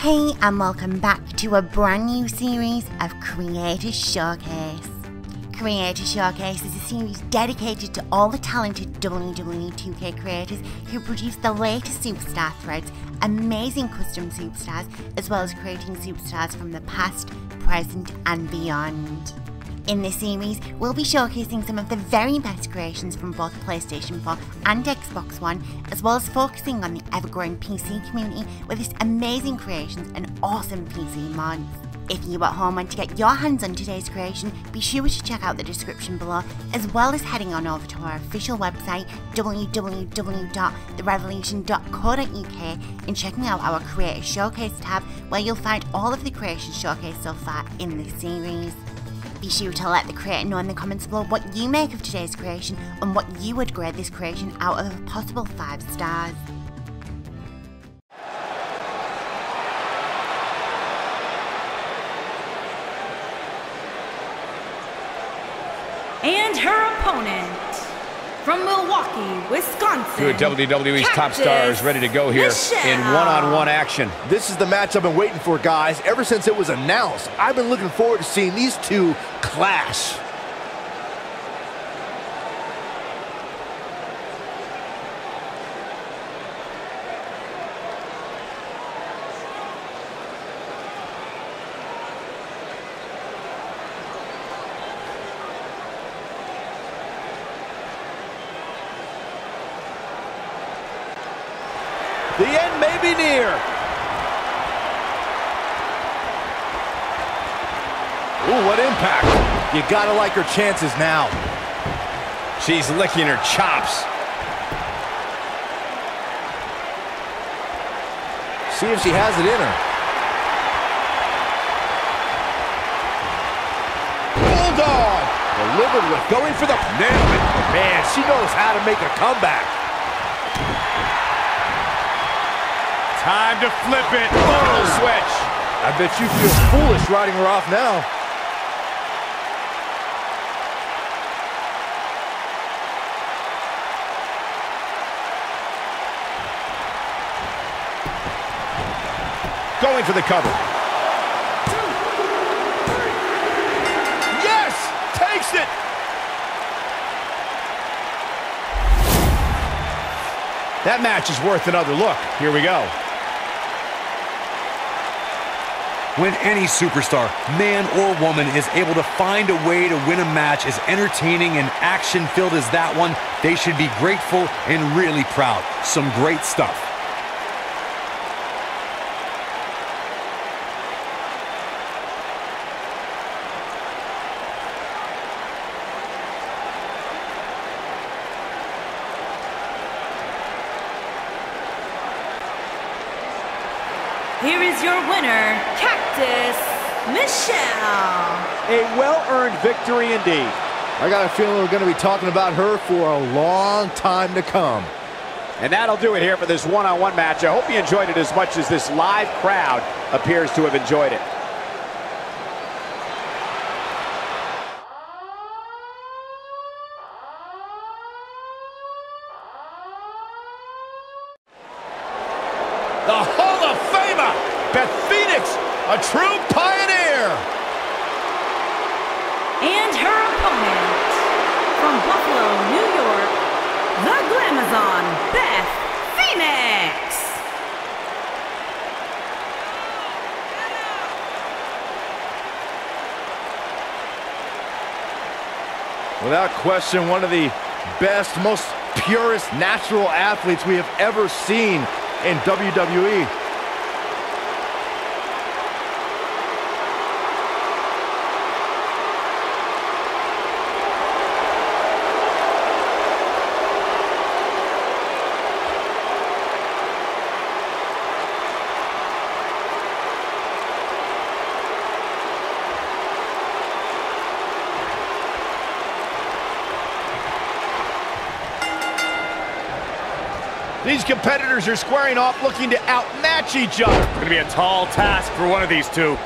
Hey, and welcome back to a brand new series of Creator Showcase. Creator Showcase is a series dedicated to all the talented WWE 2K creators who produce the latest superstar threads, amazing custom superstars, as well as creating superstars from the past, present, and beyond. In this series, we'll be showcasing some of the very best creations from both PlayStation 4 and Xbox One, as well as focusing on the ever-growing PC community with its amazing creations and awesome PC mods. If you at home want to get your hands on today's creation, be sure to check out the description below, as well as heading on over to our official website www.therevelleution.co.uk and checking out our Creator Showcase tab, where you'll find all of the creations showcased so far in this series. Be sure to let the creator know in the comments below what you make of today's creation and what you would grade this creation out of a possible 5 stars. And her opponent from Milwaukee, Wisconsin. Two of WWE's top stars ready to go here Michelle. in one-on-one action. This is the match I've been waiting for, guys. Ever since it was announced, I've been looking forward to seeing these two clash. The end may be near. Ooh, what impact. You gotta like her chances now. She's licking her chops. See if she has it in her. Bulldog! Delivered with going for the nail. Man, she knows how to make a comeback. Time to flip it. Full switch. I bet you feel foolish riding her off now. Going for the cover. Yes! Takes it! That match is worth another look. Here we go. When any superstar, man or woman, is able to find a way to win a match as entertaining and action-filled as that one, they should be grateful and really proud. Some great stuff. Here is your winner, Candice Michelle. A well-earned victory indeed. I got a feeling we're going to be talking about her for a long time to come. And that'll do it here for this one-on-one match. I hope you enjoyed it as much as this live crowd appears to have enjoyed it. The Hall of Famer, Beth Phoenix, a true pioneer. And her opponent from Buffalo, New York, the Glamazon, Beth Phoenix. Without question, one of the best, most purest natural athletes we have ever seen in. WWE. These competitors are squaring off looking to outmatch each other. It's going to be a tall task for one of these two.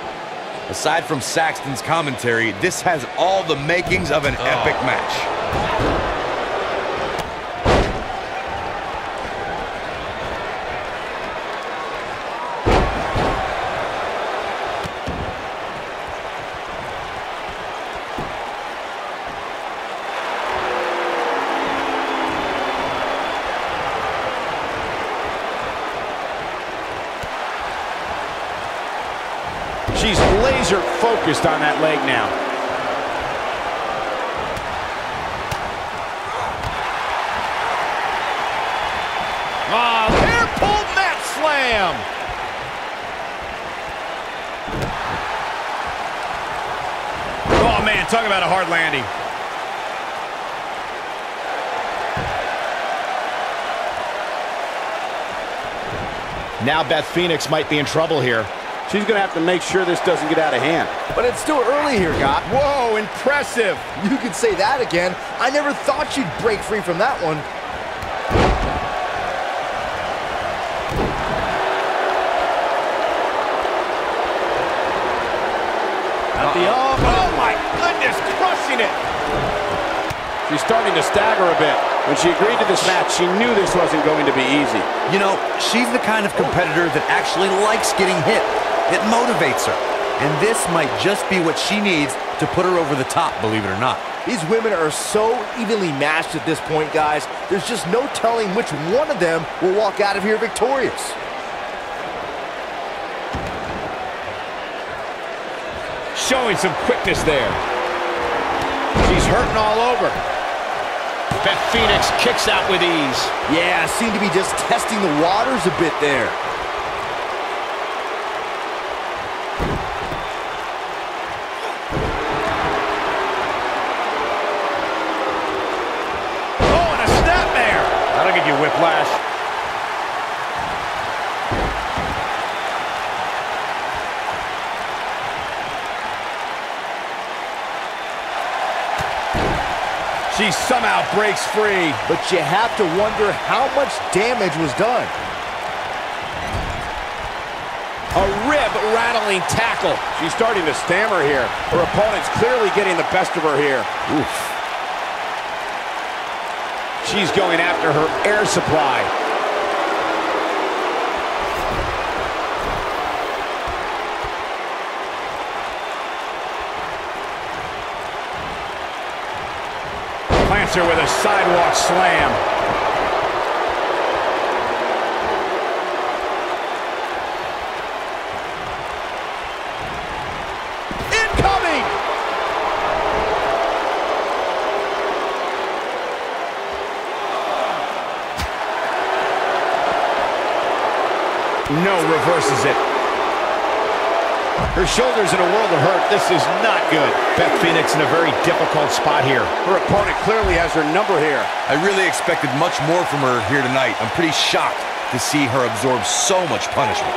Aside from Saxton's commentary, this has all the makings of an oh. epic match. She's laser focused on that leg now. Ah, hair pulled mat slam. Oh, man, talk about a hard landing. Now Beth Phoenix might be in trouble here. She's going to have to make sure this doesn't get out of hand. But it's still early here, Doc. Whoa, impressive. You could say that again. I never thought she'd break free from that one. At the oh, oh my goodness, crushing it. She's starting to stagger a bit. When she agreed to this match, she knew this wasn't going to be easy. You know, she's the kind of competitor that actually likes getting hit. It motivates her. And this might just be what she needs to put her over the top, believe it or not. These women are so evenly matched at this point, guys. There's just no telling which one of them will walk out of here victorious. Showing some quickness there. She's hurting all over. Beth Phoenix kicks out with ease. Yeah, seemed to be just testing the waters a bit there. Oh, and a snapmare. That'll give you whiplash. She somehow breaks free. But you have to wonder how much damage was done. A rib-rattling tackle. She's starting to stammer here. Her opponent's clearly getting the best of her here. Oof. She's going after her air supply. Her with a sidewalk slam. Incoming! No reverses it. Her shoulder's in a world of hurt. This is not good. Beth Phoenix in a very difficult spot here. Her opponent clearly has her number here. I really expected much more from her here tonight. I'm pretty shocked to see her absorb so much punishment.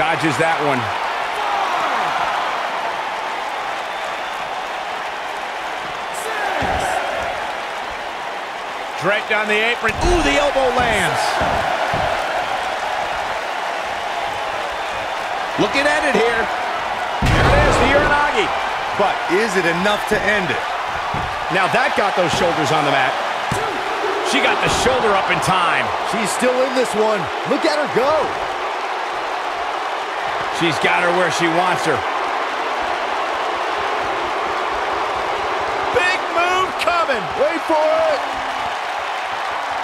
Dodges that one. Draped on the apron. Ooh, the elbow lands. Looking at it here. There it is, the Uranage. But is it enough to end it? Now that got those shoulders on the mat. She got the shoulder up in time. She's still in this one. Look at her go. She's got her where she wants her. Big move coming. Wait for it.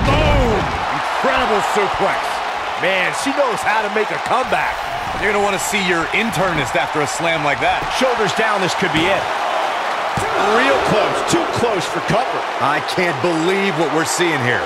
Boom! Incredible suplex. Man, she knows how to make a comeback. You're going to want to see your internist after a slam like that. Shoulders down, this could be it. Real close, too close for cover. I can't believe what we're seeing here.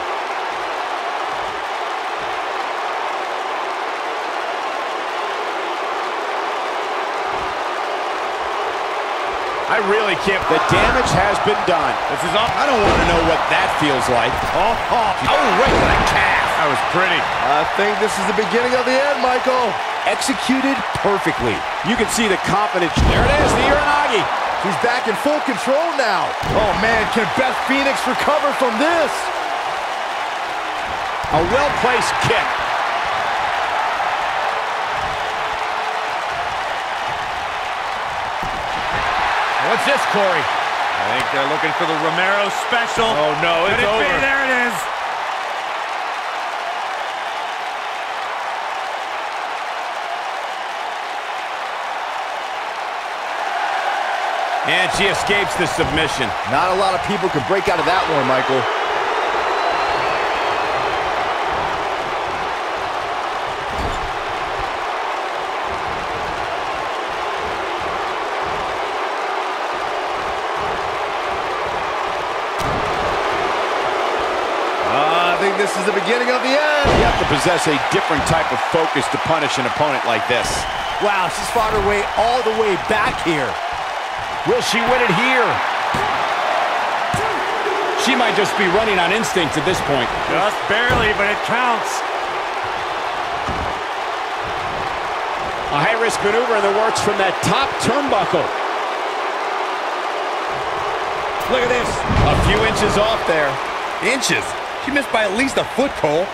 I really can't. The damage has been done. This is up. I don't want to know what that feels like. Oh, oh, oh right to the calf. That was pretty. I think this is the beginning of the end, Michael. Executed perfectly. You can see the confidence. There it is, the Uranage. He's back in full control now. Oh man, can Beth Phoenix recover from this? A well-placed kick. What's this, Corey? I think they're looking for the Romero special. Oh, no, it's Could it over. be? There it is. And she escapes the submission. Not a lot of people could break out of that one, Michael. this is the beginning of the end. You have to possess a different type of focus to punish an opponent like this. Wow, she's fought her way all the way back here. Will she win it here? She might just be running on instinct at this point. Just barely, but it counts. A high-risk maneuver in the works from that top turnbuckle. Look at this. A few inches off there. Inches? She missed by at least a foot, Cole.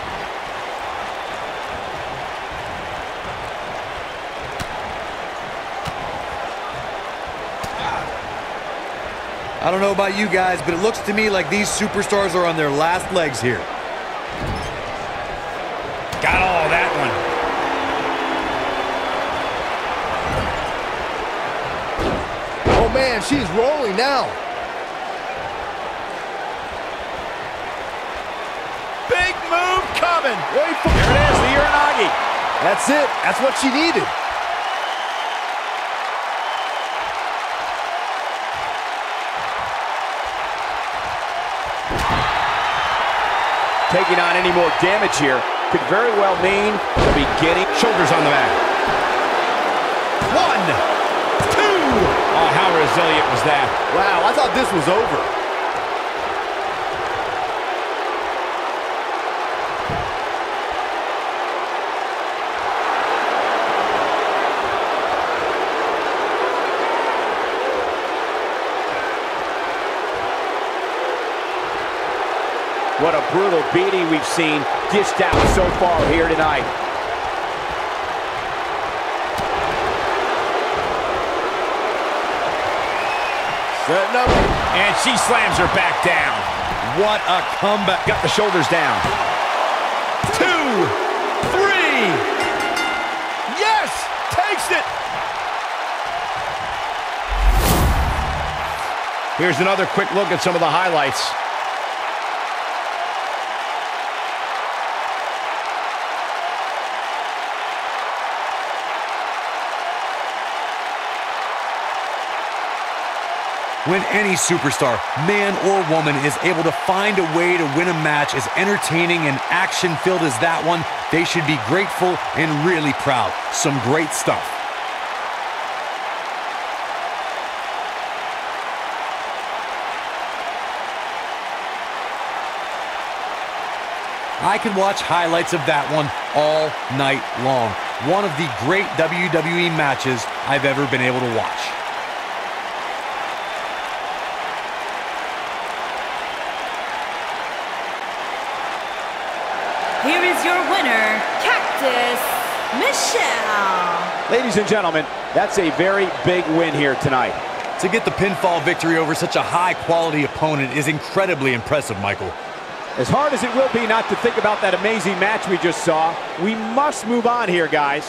I don't know about you guys, but it looks to me like these superstars are on their last legs here. Got all that one. Oh man, she's rolling now. Big move coming. Wait for There it is, the Uranage. That's it. That's what she needed. Taking on any more damage here could very well mean the beginning. Shoulders on the mat. One, two. Oh, how resilient was that? Wow, I thought this was over. What a brutal beating we've seen dished out so far here tonight. Setting up. And she slams her back down. What a comeback. Got the shoulders down. Two, three. Yes! Takes it! Here's another quick look at some of the highlights. When any superstar, man or woman, is able to find a way to win a match as entertaining and action filled as that one, they should be grateful and really proud. Some great stuff. I can watch highlights of that one all night long. One of the great WWE matches I've ever been able to watch. Here is your winner, Candice Michelle. Ladies and gentlemen, that's a very big win here tonight. To get the pinfall victory over such a high-quality opponent is incredibly impressive, Michael. As hard as it will be not to think about that amazing match we just saw, we must move on here, guys.